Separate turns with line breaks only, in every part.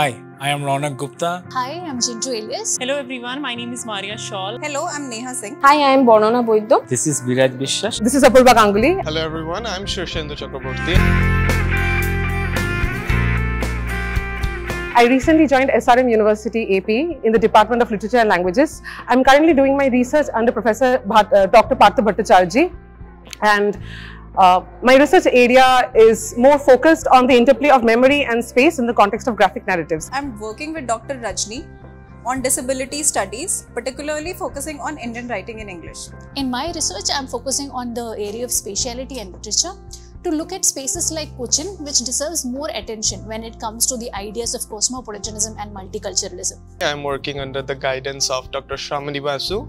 Hi, I am Ronak Gupta.
Hi, I'm Jinju Elias.
Hello everyone, my name is Maria Shawl.
Hello, I'm Neha Singh.
Hi, I am Bornona Boiddo.
This is Biraj Bishwas.
This is Apurva Ganguly.
Hello everyone, I'm Shirshendu Chakraborty.
I recently joined SRM University AP in the Department of Literature and Languages. I'm currently doing my research under Professor Bhat, uh, Dr. Partha Bhattacharjee and uh, my research area is more focused on the interplay of memory and space in the context of graphic narratives.
I'm working with Dr. Rajni on disability studies, particularly focusing on Indian writing in English.
In my research, I'm focusing on the area of spatiality and literature to look at spaces like Cochin, which deserves more attention when it comes to the ideas of cosmopolitanism and multiculturalism.
I'm working under the guidance of Dr. Shramani Basu.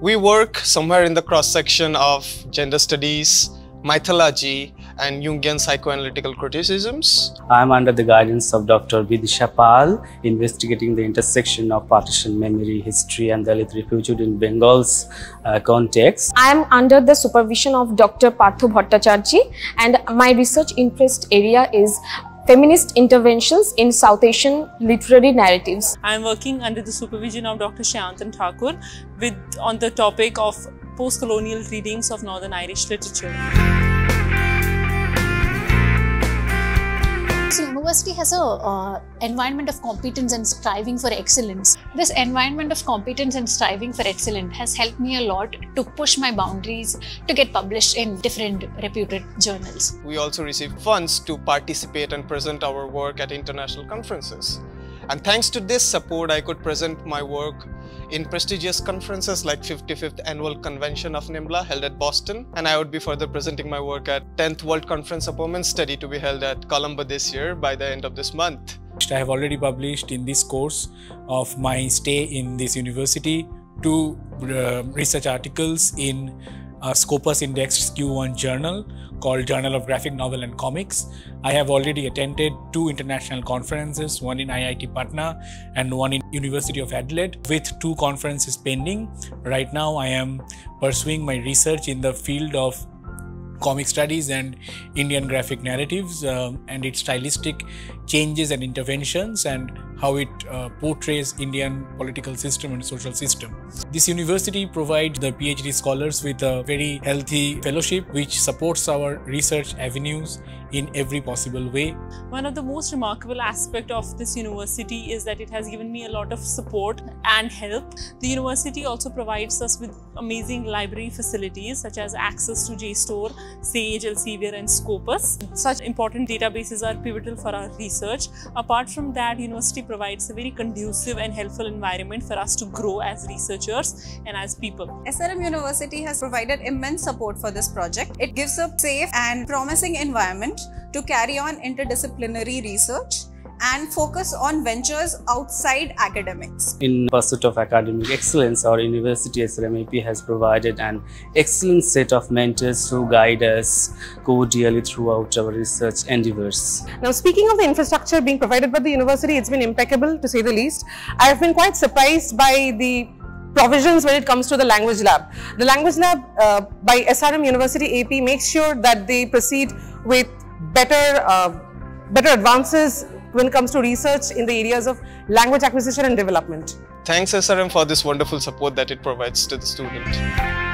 We work somewhere in the cross section of gender studies, mythology, and Jungian psychoanalytical criticisms.
I'm under the guidance of Dr. Vidisha Pal, investigating the intersection of partition memory, history, and Dalit refugee in Bengal's uh, context.
I am under the supervision of Dr. Partho Bhattacharjee, and my research interest area is feminist interventions in South Asian literary narratives.
I am working under the supervision of Dr. Shayantan Thakur with on the topic of post-colonial readings of Northern Irish literature.
So university has a uh, environment of competence and striving for excellence. This environment of competence and striving for excellence has helped me a lot to push my boundaries to get published in different reputed journals.
We also receive funds to participate and present our work at international conferences. And thanks to this support, I could present my work in prestigious conferences like 55th Annual Convention of NeMLA held at Boston. And I would be further presenting my work at 10th World Conference of Women Study to be held at Colombo this year by the end of this month.
I have already published in this course of my stay in this university two uh, research articles in a Scopus indexed Q1 journal called Journal of Graphic Novel and Comics. I have already attended two international conferences, one in IIT Patna and one in University of Adelaide with two conferences pending. Right now I am pursuing my research in the field of comic studies and Indian graphic narratives uh, and its stylistic changes and interventions and how it uh, portrays Indian political system and social system. This university provides the PhD scholars with a very healthy fellowship which supports our research avenues in every possible way.
One of the most remarkable aspect of this university is that it has given me a lot of support and help. The university also provides us with amazing library facilities such as access to JSTOR, Sage, Elsevier and Scopus. Such important databases are pivotal for our research. Apart from that, university provides a very conducive and helpful environment for us to grow as researchers and as people.
SRM University has provided immense support for this project. It gives a safe and promising environment to carry on interdisciplinary research and focus on ventures outside academics.
In pursuit of academic excellence, our university SRMAP has provided an excellent set of mentors who guide us cordially throughout our research endeavors.
Now, speaking of the infrastructure being provided by the university, it's been impeccable to say the least. I have been quite surprised by the provisions when it comes to the language lab. The language lab uh, by SRM University AP makes sure that they proceed with better, uh, better advances when it comes to research in the areas of language acquisition and development.
Thanks SRM for this wonderful support that it provides to the student.